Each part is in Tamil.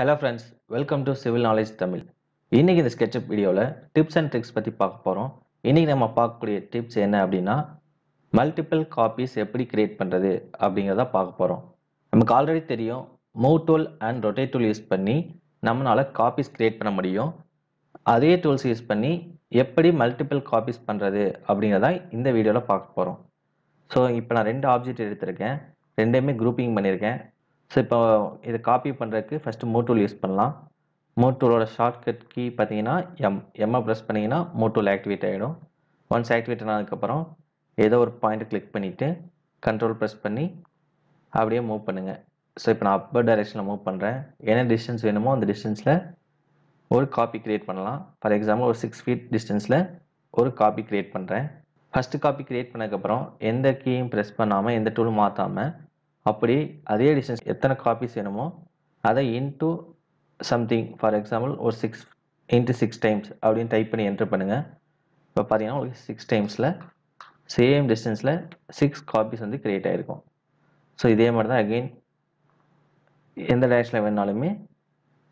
Hello friends welcome to civil knowledge Tamil இன்றைக்கி இந்த ஸ்கெட்சப் வீடியோவில் டிப்ஸ் அண்ட் ட்ரிக்ஸ் பற்றி பார்க்க போகிறோம் இன்றைக்கி நம்ம பார்க்கக்கூடிய டிப்ஸ் என்ன அப்படின்னா மல்டிபிள் காப்பீஸ் எப்படி கிரியேட் பண்ணுறது அப்படிங்கிறத பார்க்க போகிறோம் நமக்கு ஆல்ரெடி தெரியும் move tool and rotate tool use பண்ணி நம்மளால் காப்பீஸ் கிரியேட் பண்ண முடியும். அதே டூல்ஸ் யூஸ் பண்ணி எப்படி மல்டிபிள் காப்பீஸ் பண்ணுறது அப்படிங்கிறத இந்த வீடியோவில் பார்க்க போகிறோம் ஸோ இப்போ நான் ரெண்டு ஆப்ஜெக்ட் எடுத்திருக்கேன். ரெண்டையுமே குரூப்பிங் பண்ணியிருக்கேன். ஸோ இப்போ இதை காப்பி பண்ணுறதுக்கு ஃபஸ்ட்டு மோட்டூல் யூஸ் பண்ணலாம். மோட்டூலோட ஷார்ட்கட் கீ பார்த்தீங்கன்னா எம் எம்மை ப்ரெஸ் பண்ணிங்கன்னா மோட்டூல் ஆக்டிவேட் ஆகிடும் ஒன்ஸ் ஆக்டிவேட் ஆனதுக்கப்புறம் ஏதோ ஒரு பாயிண்ட் கிளிக் பண்ணிவிட்டு கண்ட்ரோல் ப்ரெஸ் பண்ணி அப்படியே மூவ் பண்ணுங்கள் ஸோ இப்போ நான் அப்பர் டைரெக்ஷனில் மூவ் பண்ணுறேன் என்ன டிஸ்டன்ஸ் வேணுமோ அந்த டிஸ்டன்ஸில் ஒரு காப்பி க்ரியேட் பண்ணலாம். ஃபார் எக்ஸாம்பிள் ஒரு சிக்ஸ் ஃபீட் டிஸ்டன்ஸில் ஒரு காப்பி க்ரியேட் பண்ணுறேன் ஃபஸ்ட்டு காப்பி க்ரியேட் பண்ணதுக்கப்புறம் எந்த கீயும் ப்ரெஸ் பண்ணாமல் எந்த டூலும் மாற்றாமல் அப்படி அதே டிஸ்டன்ஸ் எத்தனை காப்பீஸ் வேணுமோ அதை இன்ட்டு சம்திங் ஃபார் எக்ஸாம்பிள் ஒரு சிக்ஸ் இன்ட்டு சிக்ஸ் டைம்ஸ் அப்படின்னு டைப் பண்ணி என்டர் பண்ணுங்கள் இப்போ பார்த்தீங்கன்னா உங்களுக்கு சிக்ஸ் டைம்ஸில் சேம் டிஸ்டன்ஸில் சிக்ஸ் காப்பீஸ் வந்து க்ரியேட் ஆகிருக்கும் ஸோ இதே மாதிரி தான் அகெயின் எந்த டேரக்ஷனில் வேணாலுமே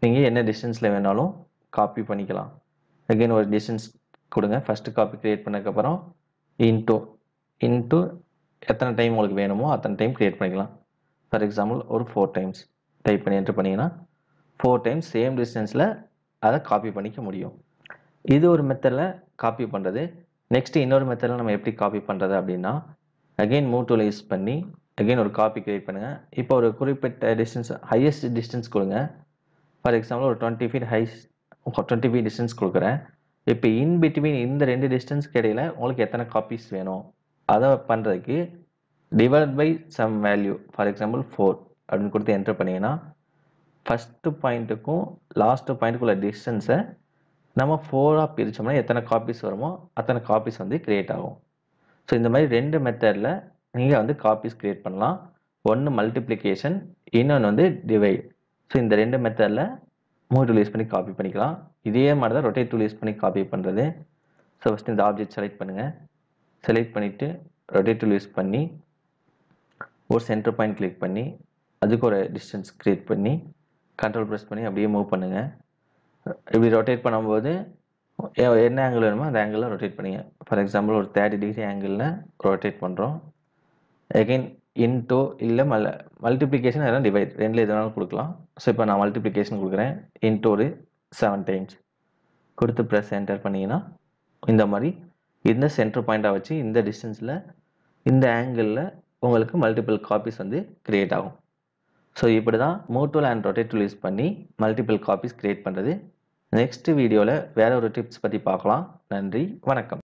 நீங்கள் என்ன டிஸ்டன்ஸில் வேணாலும் காப்பி பண்ணிக்கலாம். அகெயின் ஒரு டிஸ்டன்ஸ் கொடுங்க. ஃபஸ்ட்டு காப்பி க்ரியேட் பண்ணதுக்கப்புறம் இன்ட்டு இன்ட்டு எத்தனை டைம் உங்களுக்கு வேணுமோ அத்தனை டைம் க்ரியேட் பண்ணிக்கலாம். ஃபார் எக்ஸாம்பிள் ஒரு ஃபோர் டைம்ஸ் டைப் பண்ணி என்ட்ரு பண்ணிங்கன்னா ஃபோர் டைம்ஸ் சேம் டிஸ்டன்ஸில் அதை காப்பி பண்ணிக்க முடியும். இது ஒரு மெத்தடில் காப்பி பண்ணுறது நெக்ஸ்ட்டு இன்னொரு மெத்தடில் நம்ம எப்படி காப்பி பண்ணுறது அப்படின்னா அகெயின் மூவ் யூஸ் பண்ணி அகெயின் ஒரு காப்பி க்ரியேட் பண்ணுங்கள் இப்போ ஒரு குறிப்பிட்ட டிஸ்டன்ஸ் ஹையஸ்ட் டிஸ்டன்ஸ் கொடுங்க. ஃபார் எக்ஸாம்பிள் ஒரு twenty feet high twenty feet distance கொடுக்குறேன். இப்போ இன் பிட்வீன் இந்த ரெண்டு டிஸ்டன்ஸ்க்கு இடையில் உங்களுக்கு எத்தனை காப்பீஸ் வேணும்? அதை பண்ணுறதுக்கு divide by some value for example four அப்படின்னு கொடுத்து என்டர் பண்ணிங்கன்னா ஃபஸ்ட்டு பாயிண்ட்டுக்கும் லாஸ்ட்டு பாயிண்ட்டுக்குள்ள டிஸ்டன்ஸை நம்ம ஃபோராக பிரித்தோம்னா எத்தனை காப்பீஸ் வருமோ அத்தனை காப்பீஸ் வந்து க்ரியேட் ஆகும். ஸோ இந்த மாதிரி ரெண்டு மெத்தடில் நீங்கள் வந்து காப்பீஸ் க்ரியேட் பண்ணலாம். ஒன்று மல்டிப்ளிகேஷன் இன்னொன்று வந்து டிவைட் ஸோ இந்த ரெண்டு மெத்தடில் மூவ் டூல் யூஸ் பண்ணி காப்பி பண்ணிக்கலாம். இதே மாதிரி தான் ரொட்டேட் டூல் யூஸ் பண்ணி காப்பி பண்ணுறது ஸோ ஃபஸ்ட்டு இந்த ஆப்ஜெக்ட் செலக்ட் பண்ணுங்கள் செலக்ட் பண்ணிவிட்டு ரொட்டேட் டூல் யூஸ் பண்ணி ஒரு சென்டர் பாயிண்ட் கிளிக் பண்ணி அதுக்கு ஒரு டிஸ்டன்ஸ் க்ரியேட் பண்ணி கண்ட்ரோல் ப்ரெஸ் பண்ணி அப்படியே மூவ் பண்ணுங்கள் இப்படி ரொட்டேட் பண்ணும்போது என்ன ஆங்கிள் வேணுமோ அந்த ஆங்கிளில் ரொட்டேட் பண்ணிங்க. ஃபார் எக்ஸாம்பிள் ஒரு தேர்ட்டி டிகிரி ஆங்கிளில் ரொட்டேட் பண்ணுறோம் எகைன் இன்டோ இல்லை மல்ல மல்டிப்ளிகேஷன் எல்லாம் டிவைட் ரெண்டில் எது வேணாலும் கொடுக்கலாம். ஸோ இப்போ நான் மல்டிப்ளிகேஷன் கொடுக்குறேன். இன்டோ ஒரு செவன் டைம்ஸ் கொடுத்து ப்ரெஸ் என்டர் பண்ணிங்கன்னா இந்த மாதிரி இந்த சென்டர் பாயிண்ட்டாக வச்சு இந்த டிஸ்டன்ஸில் இந்த ஆங்கிளில் உங்களுக்கு மல்டிபிள் காப்பீஸ் வந்து கிரியேட் ஆகும். ஸோ இப்படி தான் move tool and rotate tool use பண்ணி மல்டிபிள் காப்பீஸ் கிரியேட் பண்ணுறது நெக்ஸ்ட் வீடியோவில் வேற ஒரு டிப்ஸ் பற்றி பார்க்கலாம். நன்றி வணக்கம்.